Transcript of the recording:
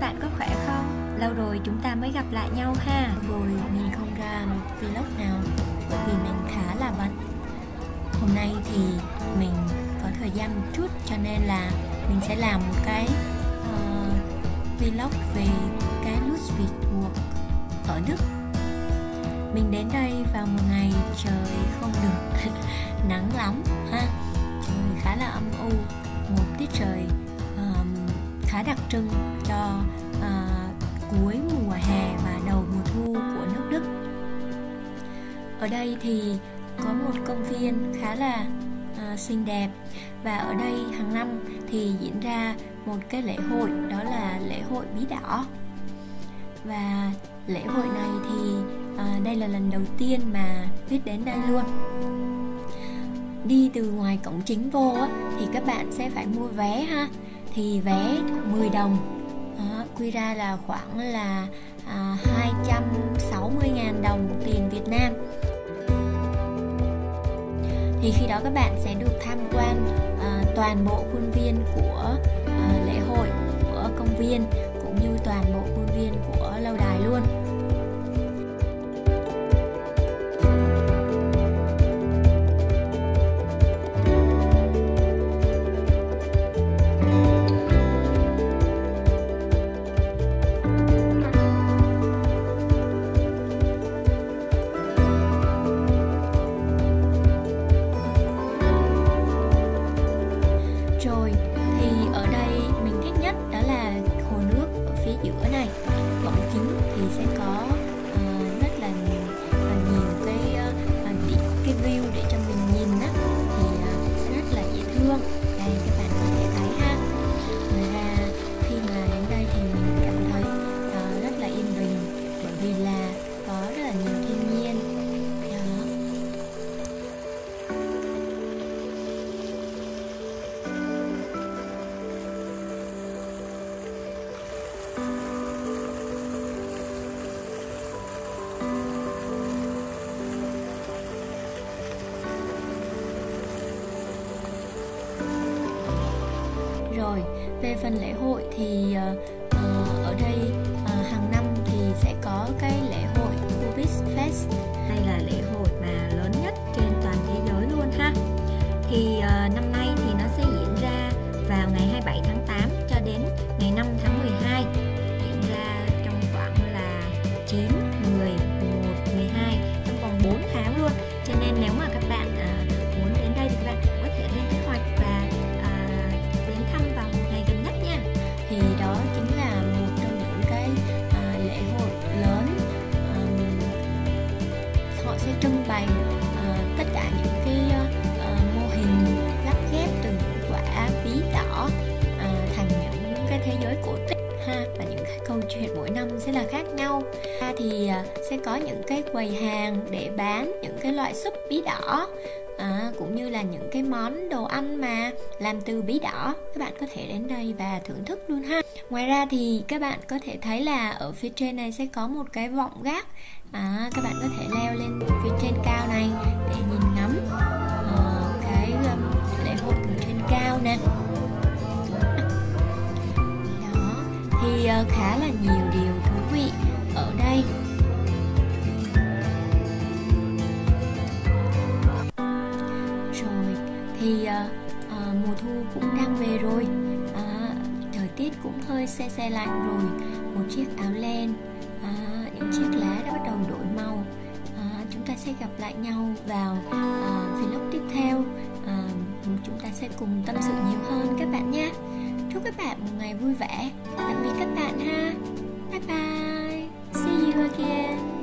các bạn có khỏe không? Lâu rồi chúng ta mới gặp lại nhau ha. Rồi mình không ra một vlog nào Bởi vì mình khá là bận. Hôm nay thì mình có thời gian một chút Cho nên là mình sẽ làm một cái uh, vlog về cái Ludwig ở Đức. Mình đến đây vào một ngày trời không được nắng lắm ha. Trời khá là âm u Một tiết trời um, khá đặc trưng cho uh, cuối mùa hè và đầu mùa thu của nước Đức. Ở đây thì có một công viên khá là uh, xinh đẹp và ở đây hàng năm thì diễn ra một cái lễ hội đó là lễ hội bí đỏ. Và lễ hội này thì uh, đây là lần đầu tiên mà biết đến đây luôn. Đi từ ngoài cổng chính vô á, thì các bạn sẽ phải mua vé ha. Thì vé 10 đồng à, quy ra là khoảng là à, 260.000 đồng tiền Việt Nam. Thì khi đó các bạn sẽ được tham quan à, toàn bộ khuôn viên của à, lễ hội của công viên. Rồi, về phần lễ hội thì uh, ở đây uh, hàng năm thì sẽ có cái lễ hội Cubis Fest. Sẽ uh, ờ, tất cả những cái uh, mô hình lắp ghép từ những quả bí đỏ uh, thành những cái thế giới cổ tích ha và những cái câu chuyện mỗi năm sẽ là khác nhau. Ha, thì uh, sẽ có những cái quầy hàng để bán những cái loại súp bí đỏ à, cũng như là những cái món đồ ăn mà làm từ bí đỏ. Các bạn có thể đến đây và thưởng thức luôn ha. Ngoài ra thì các bạn có thể thấy là ở phía trên này sẽ có một cái vọng gác. À, các bạn có thể leo lên phía trên cao này để nhìn ngắm uh, cái um, lễ hội từ trên cao nè. Đó thì uh, khá là cũng đang về rồi. À, thời tiết cũng hơi se se lạnh rồi. Một chiếc áo len à, những chiếc lá đã bắt đầu đổi màu. À, chúng ta sẽ gặp lại nhau vào à, vlog tiếp theo. À, chúng ta sẽ cùng tâm sự nhiều hơn các bạn nhé. Chúc các bạn một ngày vui vẻ. Tạm biệt các bạn ha. Bye bye. See you again.